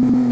Mm-hmm.